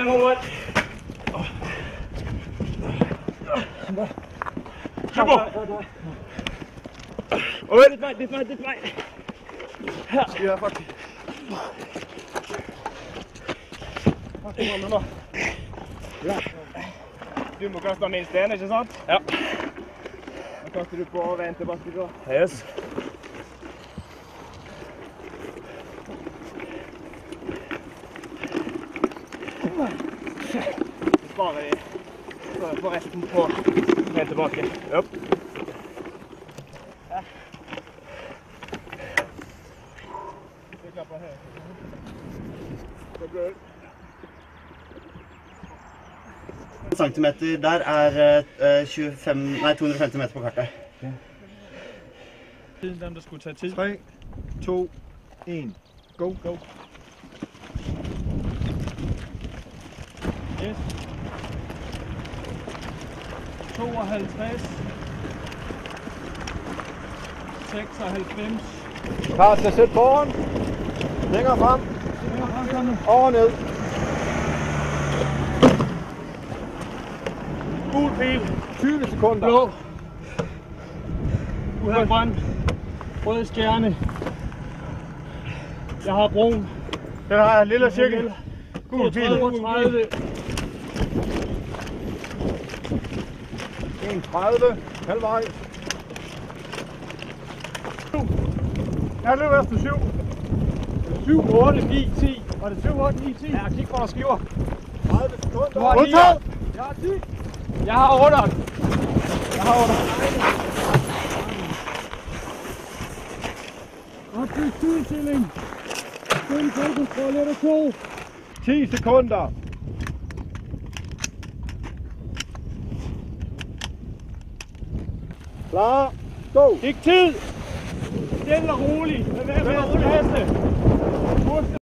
En over. Kjør på! Over. Ditt vei, ditt vei, ditt vei. Skal gjøre fart. Fart i mannen da. Du må kaste minst en, ikke sant? Ja. Da kaster du på veien tilbake. Da. Yes. Sparer vi så får resten på helt tilbake. Yep. Centimeter der er eh, 25, nei, 250 meter på kartet. Dem, der skulle tage tid. 3, 2, 1. Go. Go. Yes. 52. 96. Klar til at sætte foran. Længere frem. Over og ned. Gul pil. 20 sekunder. Blå. Du har grøn. Rød stjerne. Jeg har brun. Den har lille cirkel. Gul pil. 32. 31. Halvvej. Jeg løber efter 7. 7, 8, 9, 10. Var det 7, 8, 9, 10? Ja, kig hvor der skiver. 30 sekunder. Du har Undtaget. 9. Jeg har 10. Jeg har 8. Jeg har 8. Op til sidestilling. Den fokus på letter 2. 10 sekunder. Klar. Go. Ikke tid. Stille og roligt. Lad være med at stresse. Husk